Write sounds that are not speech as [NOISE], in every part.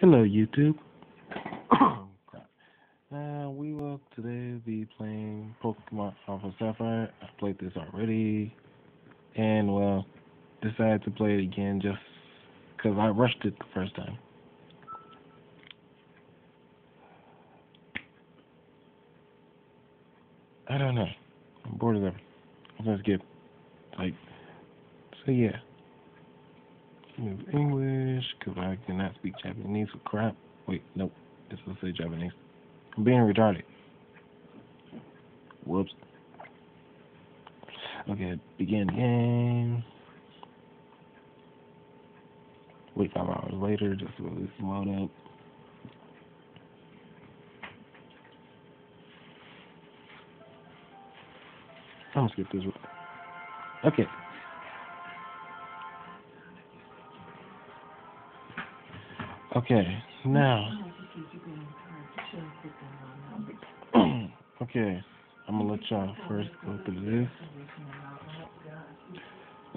Hello, YouTube. [COUGHS] Uh, we will today be playing Pokemon Alpha Sapphire. I played this already, and well, decided to play it again just because I rushed it the first time. I don't know. I'm bored of them. Let's get like so yeah. Move English because I cannot speak Japanese for crap. Wait, nope. This will say Japanese. I'm being retarded. Whoops. Okay, begin game. Wait five hours later just to release load up. I'm gonna skip this. Okay. Okay, now. [CLEARS THROAT] okay, I'm gonna let y'all first go through this.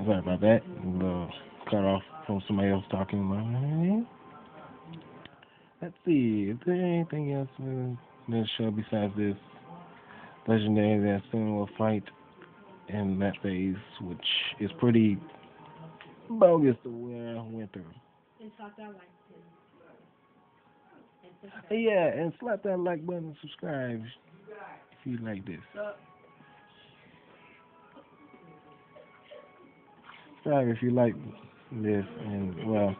Sorry about that. Little cut off from somebody else talking. Let's see. Is there anything else in this show besides this legendary that soon will fight in that phase, which is pretty bogus to where I went through. Yeah, and slap that like button and subscribe if you like this. Subscribe if you like this, and well,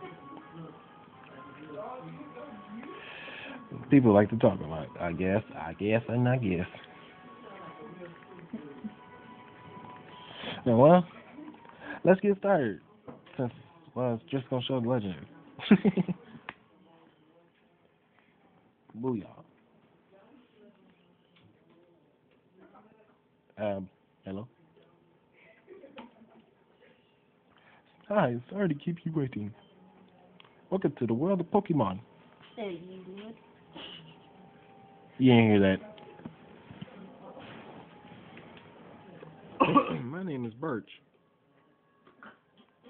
people like to talk a lot. I guess, I guess, and I guess. Now, well, let's get started. Since well, it's just gonna show the legend. [LAUGHS] Booyah. Um, hello? Hi, sorry to keep you waiting. Welcome to the world of Pokemon. Hey, you good? You didn't hear that. [COUGHS] My name is Birch.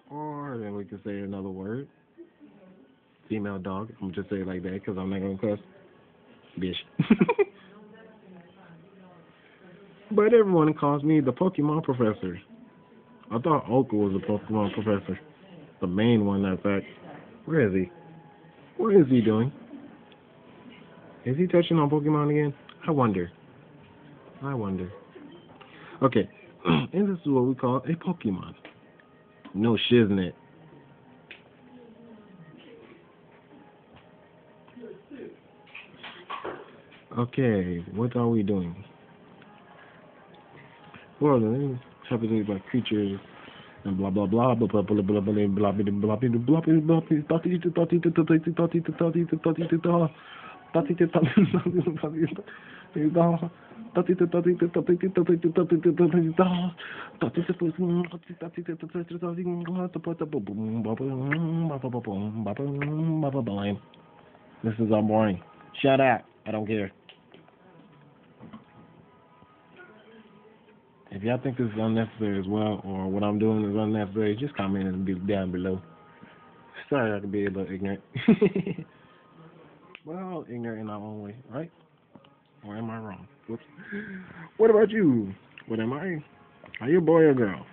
Or then we could say another word. Female dog. I'm just say it like that because I'm not going to cuss. Bitch. [LAUGHS] but everyone calls me the Pokemon Professor. I thought Oak was a Pokemon Professor. The main one, in fact. Where is he? What is he doing? Is he touching on Pokemon again? I wonder. I wonder. Okay, [CLEARS THROAT] and this is what we call a Pokemon. No shiznit. Okay, what are we doing? Well, then, happening by creatures and blah blah blah blah blah blah blah blah blah blah blah blah blah This is all boring. Shut up. I don't care. If y'all think this is unnecessary as well, or what I'm doing is unnecessary, just comment and be down below. Sorry I can be a little ignorant. [LAUGHS] well, ignorant in our own way, right? Or am I wrong? Whoops. What about you? What am I? Are you a boy or girl?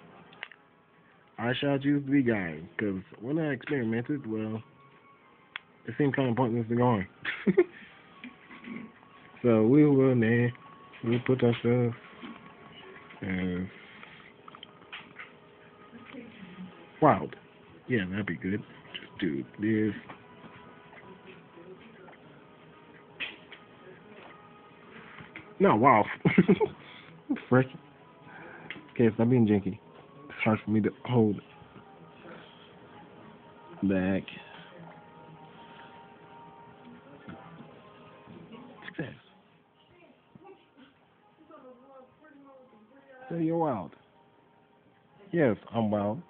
I shall choose to be guy, because when I experimented, well, it seemed kind of pointless to go on. [LAUGHS] so we will, man, we put ourselves Yeah, that'd be good. Just do this. No, wow. [LAUGHS] Frick. Okay, stop being janky. It's hard for me to hold back. Success. So you're wild. Yes, I'm wild.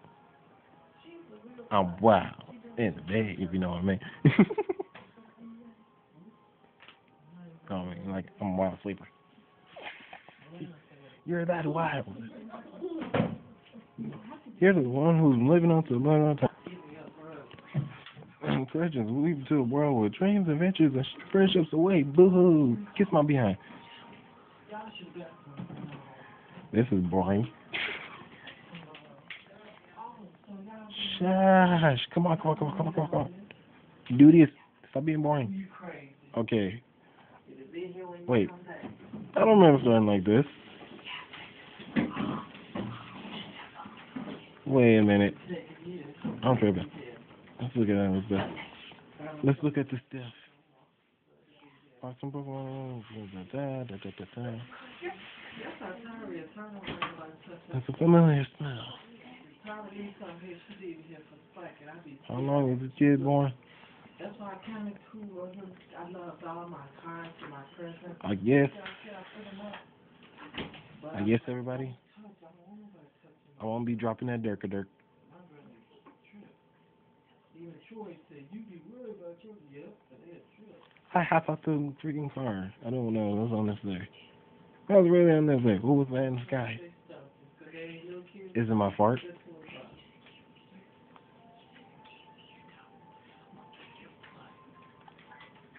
I'm wild in the bed, if you know what I mean. [LAUGHS] I mean, like I'm a wild sleeper. You're that wild. You're the one who's living on to the blood on top. questions. We leave to the world with dreams, adventures, and friendships away. Boo hoo. Kiss my behind. This is boring. Shush. Come on, come on, come on, come on, come on, come on. Do this. Stop being boring. Okay. Wait. I don't remember starting like this. Wait a minute. I'm tripping. Let's look at that. Let's look at this stuff. That's a familiar smell. How long is this kid born? That's why I kind of cool him. I loved all my cards and my presents. I guess. I put them up. But I guess everybody. I won't be dropping that dirk dirk. even Troy said, you be worried about your, yep, but it's true. I hop out the freaking car. I don't know. It was unnecessary. That was really unnecessary. Who was that in the sky? They stuff, because they ain't little kids. Is it my fart?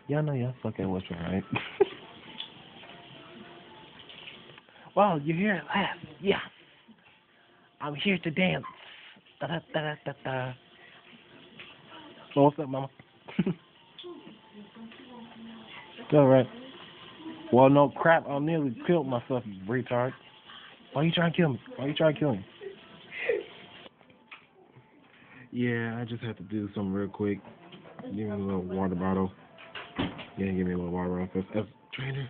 Y'all know y'all suck at what's right. [LAUGHS] well, you hear it laugh. Yeah. I'm here to dance. Da da da da da da. So what's up, mama? [LAUGHS] All right. Well, no crap. I nearly killed myself, you retard. Why you trying to kill me? Why you trying to kill me? Yeah, I just had to do something real quick. Give me a little water bottle. Yeah, give me a little water bottle. As trainer,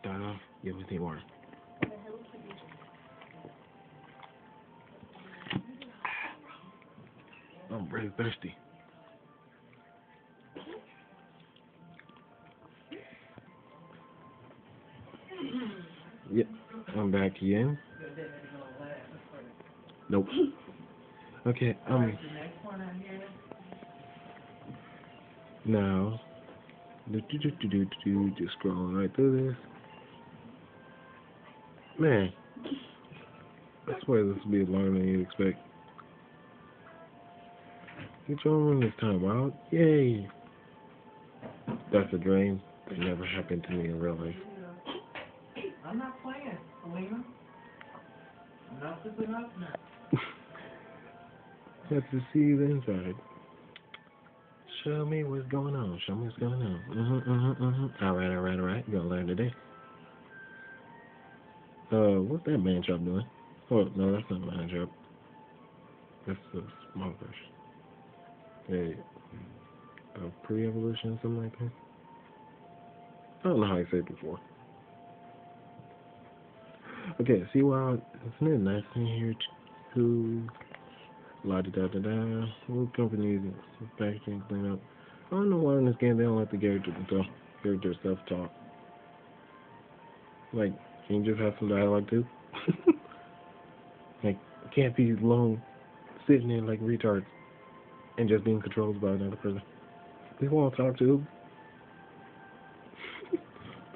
start off. Give me some water. I'm really thirsty. Yep, I'm back again. Nope. Okay, um, The next one I hear, now, do do do do do do, just scrolling right through this. Man, that's why this will be longer than you'd expect. Get your room this time out. Yay! That's a dream that never happened to me in real life. I'm not playing, Alina. Enough is enough now. [LAUGHS] Have to see the inside. Show me what's going on. Show me what's going on. Mhm, mhm, mhm. All right, all right, all right. Gonna learn today. Uh, what's that Machop doing? Oh, no, that's not Machop. That's a small version. Hey, a pre-evolution, something like that. I don't know how you say it before. Okay, see, well, isn't it nice in here too? La da da da da. What companies packaging clean up? I don't know why in this game they don't let the character talk, character self talk. Like, can you just have some dialogue too? [LAUGHS] like, can't be alone sitting there like retards and just being controlled by another person. We want to talk to. [LAUGHS]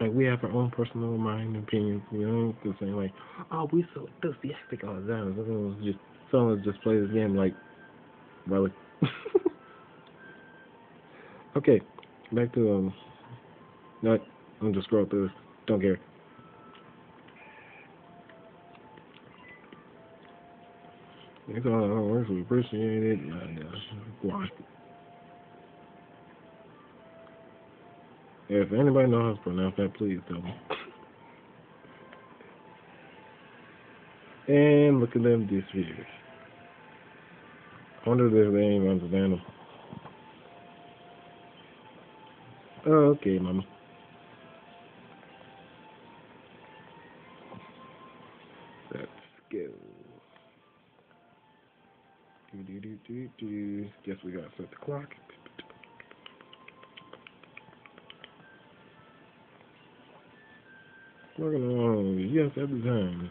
like we have our own personal mind and opinions, you know, the same like, oh, we so enthusiastic all the time. Just someone just play this game like, really. [LAUGHS] okay, back to um, no, I'm just scroll through. Don't care. It's all work. We appreciate it. If anybody knows how to pronounce that, please tell me. And look at them disappear. I wonder if they ain't understand them. Okay, mama. Let's go. Do do do do do. Guess we gotta set the clock. Working on yes every time.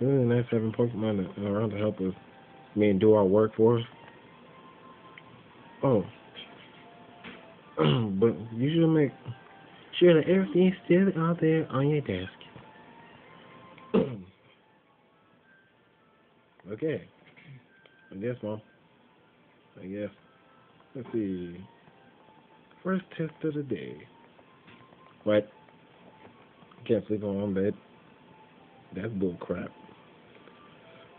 Really nice having Pokemon around to help us. I mean, do our work for us. Oh. [CLEARS THROAT] but you should make sure that everything's still out there on your desk. [CLEARS THROAT] okay. I guess, Mom. I guess. Let's see. First test of the day. What? Can't sleep on my bed. That's bull crap.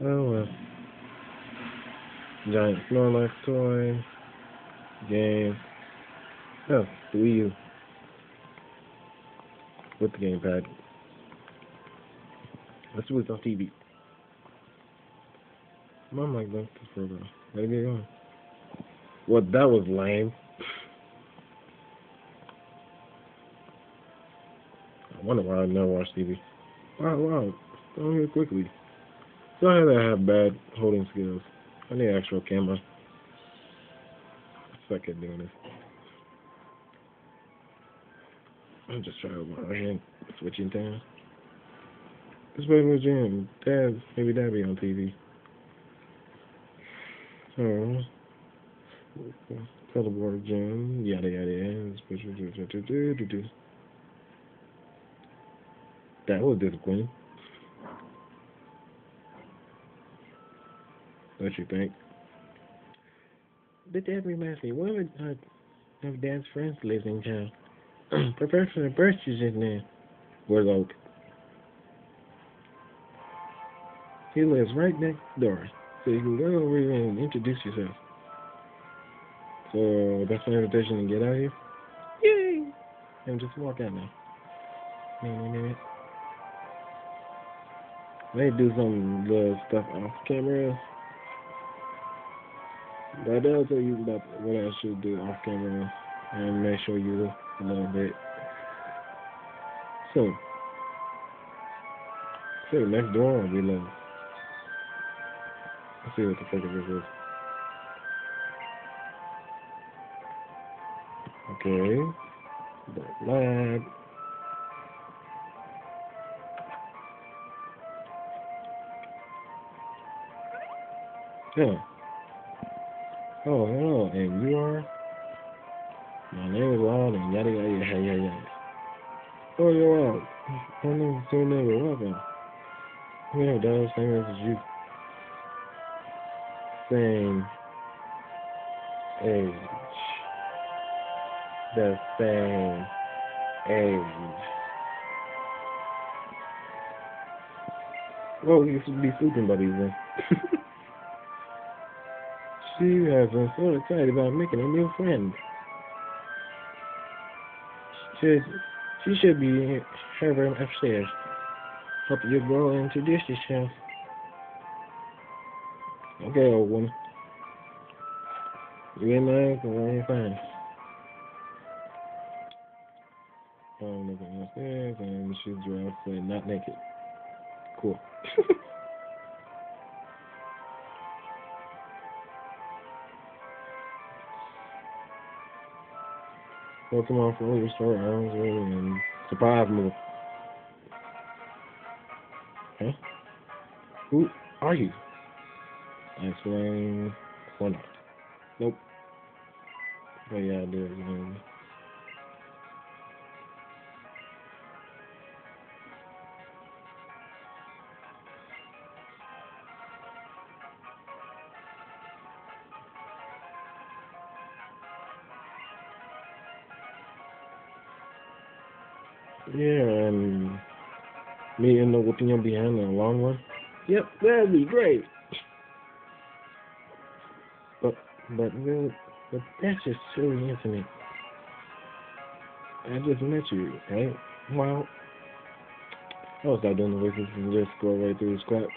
Oh well. Giant Snorlax toy. Game. Oh, the Wii U. With the gamepad. Let's do it on TV. Mom like left this program. Let it get going. Well, that was lame. I wonder why I never watch TV. Wow, wow. Don't here quickly. I had to have bad holding skills. I need an actual camera. I suck at doing this. I'm just trying with my hand switching time. This way was Jim. Dad, maybe Dad be on TV. So, Colorboard Jim, yada yada yada. That was disappointing. What you think? But that reminds me, one of, uh, of Dad's friends lives in town. [CLEARS THROAT] Professor Birch in there. Where's Oak? He lives right next door. So you can go over here and introduce yourself. So that's an invitation to get out here. Yay! And just walk out now. Minute, minute. May do some little stuff off camera. But I'll tell you about what I should do off camera and may show you a little bit. So, so next door be low. Let's see what the fuck this is. Okay. The lab. Yeah. Oh, hello, and you are? My name is Wild and yada yada yada yada yada. Oh, you're Wild. My name is so never welcome. We have those same as you. Same age. The same age. Well, you should be sleeping buddies then. [LAUGHS] she has been so excited about making a new friend. Should she should be her room upstairs. Hope you go and introduce yourself. Okay, old woman. You in there? Cause I ain't fine. Oh, nothing upstairs, and she's dressed not naked. Cool. [LAUGHS] Pokemon for your store arms and surprise move. Huh? Who are you? Or not. Nope. But yeah, I do Yeah, and me in the whooping your behind in the long run. Yep, that'd be great. But but really, but that's just silly intimate. I just met you, right? Well, I'll start doing the voices and just go right through the scrap.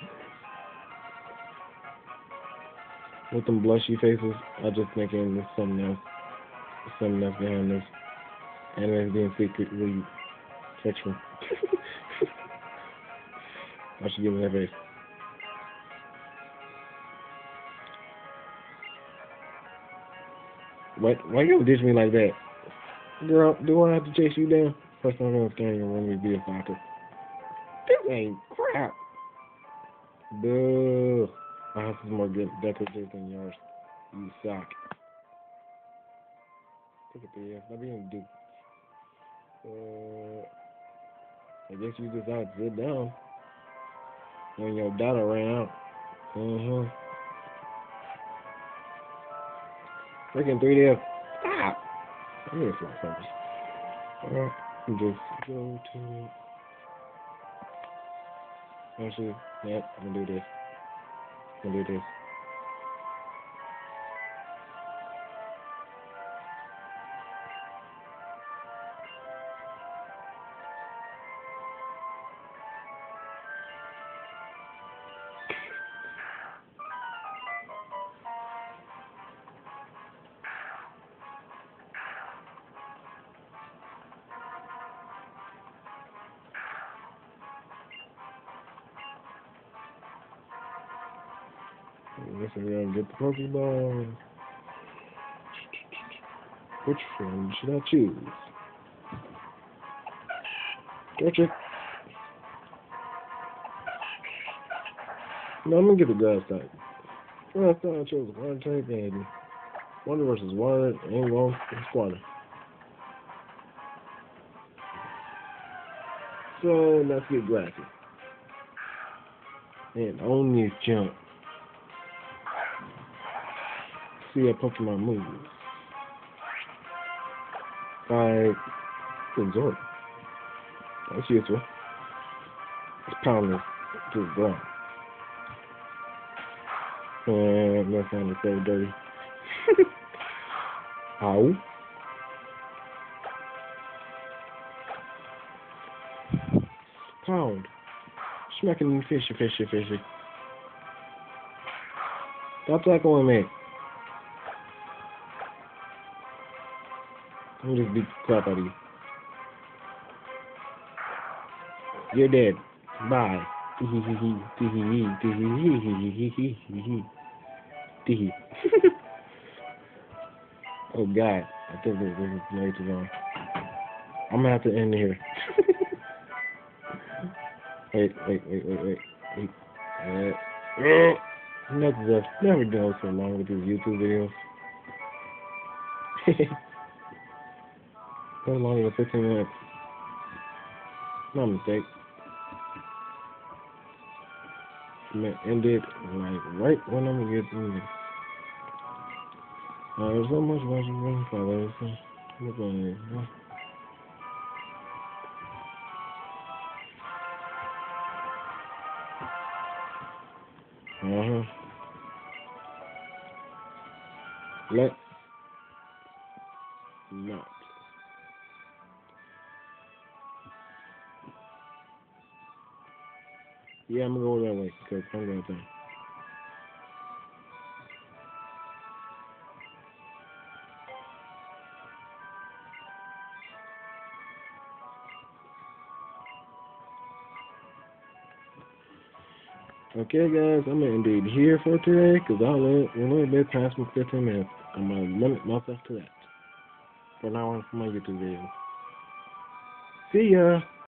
With them blushy faces, I just think there's something else, something else behind this, and it's being secretly sexual. I should give him that raise. Why, why you gonna diss me like that? Girl, do I have to chase you down? First time I ever thing you're running me be a soccer. This ain't crap. Boo. My house is more good decorative than yours. You suck. Look at the ass. Let me do. Uh, I guess you just have to sit down when your data ran out. Mm-hmm. Freaking 3D. Stop. I'm gonna fly something. Just go to. Actually, yeah, I'm gonna do this. I'm gonna do this. Guess I gotta get the Pokeball. Which one should I choose? It. No, I'm gonna get the grass type. Grass type, I chose the water type and water versus water and long squatter. So let's get grassy. And on this jump. See a Pokemon move. Like Absorb. That's useful. It's pounding to the ground. And that sounded so dirty. [LAUGHS] Ow. Pound. Smacking fishy, fishy, fishy. Stop tackling me. I'm just beat the crap out of you. You're dead. Bye. [LAUGHS] Oh God, I think this is way too long. I'm gonna have to end here. [LAUGHS] wait, wait, wait, wait, wait, wait. Uh, nothing else. Never done so long with these YouTube videos. [LAUGHS] no longer than 15 minutes. No mistake. I'm gonna end it like right when I'm gonna get through this. Uh, there's so much watching room for those. Look on it. Uh huh. Let's not. Yeah, I'm gonna go that way I'm gonna think. Okay, guys, I'm gonna end it here for today because I will a little bit past my 15 minutes. I'm gonna limit myself to that for now on for my YouTube videos. See ya.